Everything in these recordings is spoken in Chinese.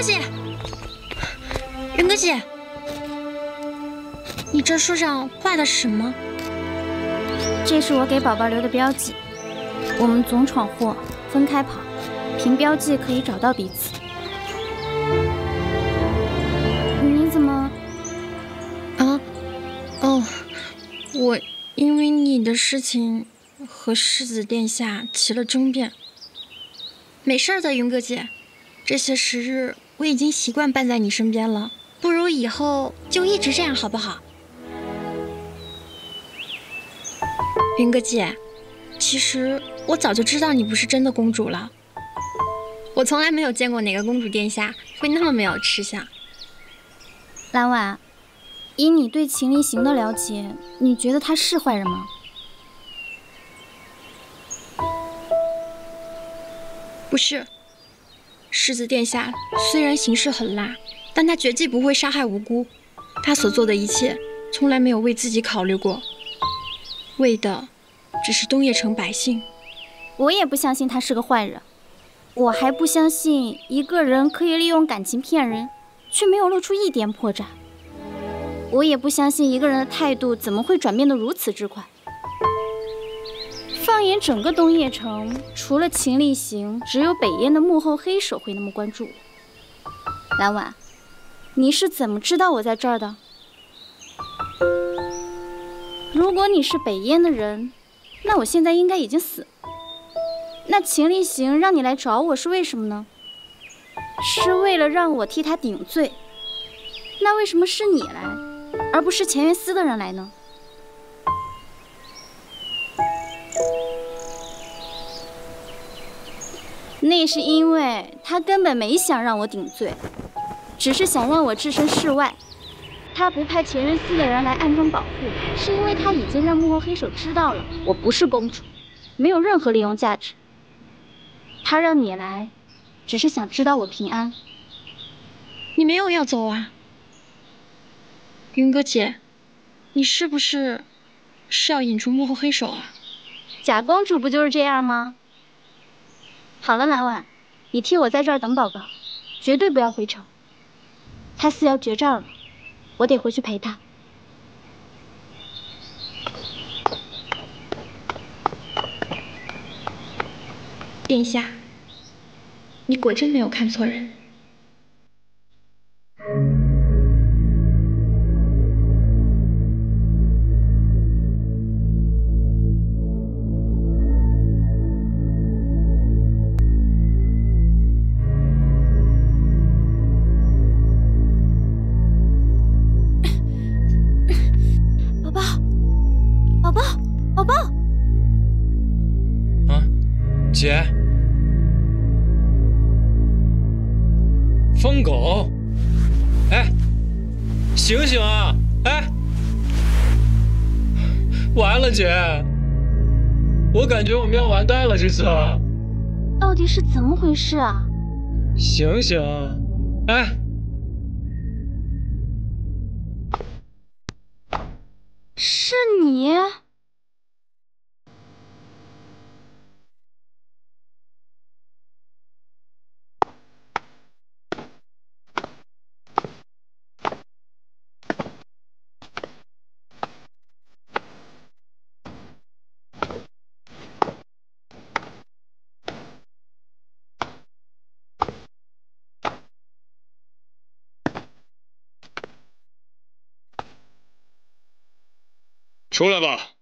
哥姐，云哥姐，你这书上画的什么？这是我给宝宝留的标记。我们总闯祸，分开跑，凭标记可以找到彼此。你怎么？啊？哦，我因为你的事情和世子殿下起了争辩。没事的，云哥姐，这些时日我已经习惯伴在你身边了，不如以后就一直这样，好不好？云哥姐，其实我早就知道你不是真的公主了。我从来没有见过哪个公主殿下会那么没有吃相。蓝婉，以你对秦离行的了解，你觉得他是坏人吗？不是，世子殿下虽然行事狠辣，但他绝技不会杀害无辜。他所做的一切，从来没有为自己考虑过，为的只是东叶城百姓。我也不相信他是个坏人，我还不相信一个人可以利用感情骗人，却没有露出一点破绽。我也不相信一个人的态度怎么会转变得如此之快。放眼整个东叶城，除了秦立行，只有北燕的幕后黑手会那么关注我。蓝婉，你是怎么知道我在这儿的？如果你是北燕的人，那我现在应该已经死了。那秦立行让你来找我是为什么呢？是为了让我替他顶罪。那为什么是你来，而不是乾元司的人来呢？那是因为他根本没想让我顶罪，只是想让我置身事外。他不派前任司的人来暗中保护，是因为他已经让幕后黑手知道了我不是公主，没有任何利用价值。他让你来，只是想知道我平安。你没有要走啊，云哥姐，你是不是是要引出幕后黑手啊？假公主不就是这样吗？好了，蓝婉，你替我在这儿等宝哥，绝对不要回城。他似要绝症了，我得回去陪他。殿下，你果真没有看错人。姐，疯狗，哎，醒醒啊！哎，完了，姐，我感觉我们要完蛋了，这次。到底是怎么回事啊？醒醒，哎，是你。出来吧。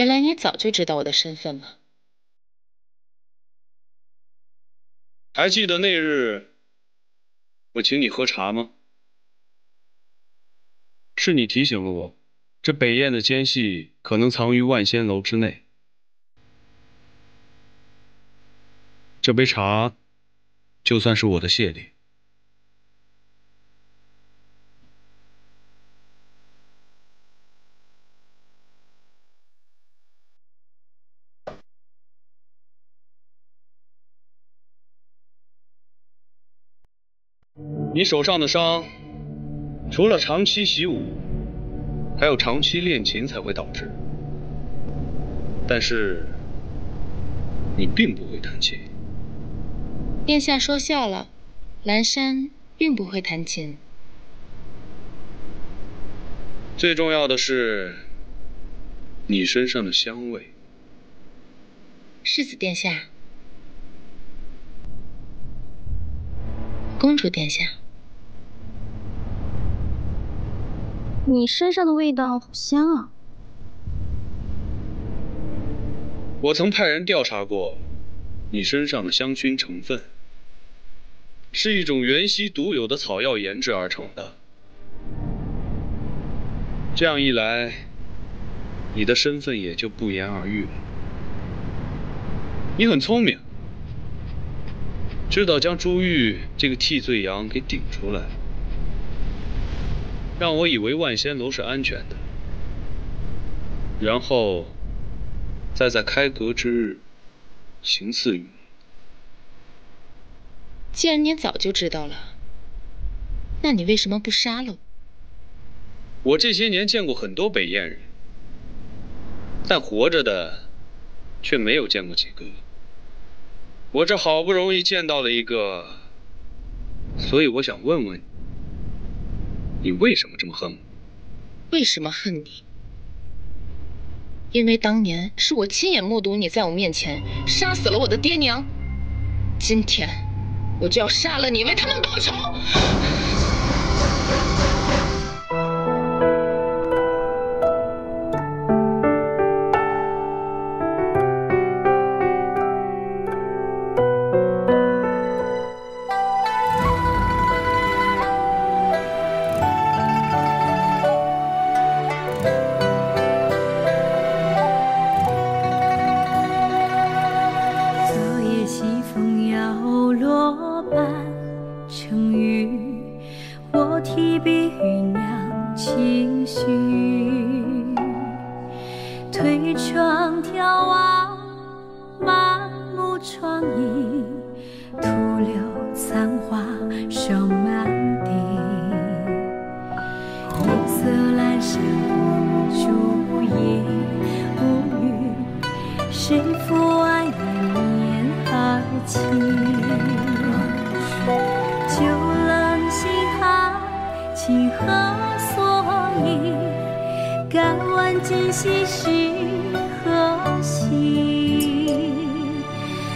原来你早就知道我的身份了。还记得那日我请你喝茶吗？是你提醒了我，这北燕的奸细可能藏于万仙楼之内。这杯茶就算是我的谢礼。你手上的伤，除了长期习武，还有长期练琴才会导致。但是，你并不会弹琴。殿下说笑了，蓝山并不会弹琴。最重要的是，你身上的香味。世子殿下，公主殿下。你身上的味道好香啊！我曾派人调查过，你身上的香薰成分是一种源西独有的草药研制而成的。这样一来，你的身份也就不言而喻了。你很聪明，知道将朱玉这个替罪羊给顶出来。让我以为万仙楼是安全的，然后再在开阁之日行刺于你。既然你早就知道了，那你为什么不杀了我？我这些年见过很多北燕人，但活着的却没有见过几个。我这好不容易见到了一个，所以我想问问你。你为什么这么恨我？为什么恨你？因为当年是我亲眼目睹你在我面前杀死了我的爹娘，今天我就要杀了你，为他们报仇。今何所忆敢问今夕是何夕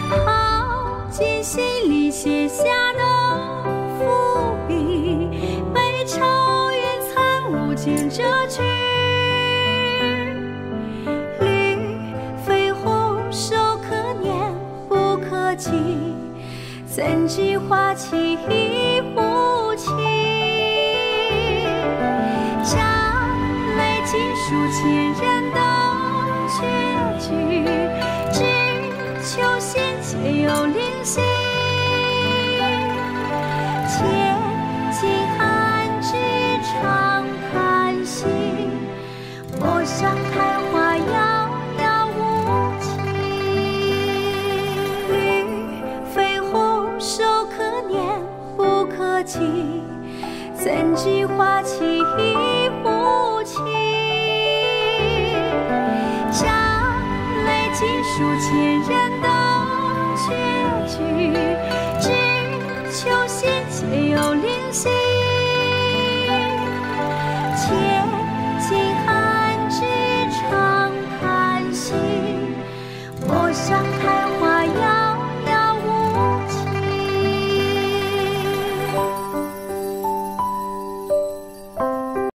耗尽心力写下的伏笔。被愁云散无尽折枝绿肥红瘦可念不可及怎知花期已去只求心间有灵犀且听寒枝长叹息我像昙花遥遥无期雨飞红瘦可念不可及怎知花期千人都结局，只求心间有灵犀。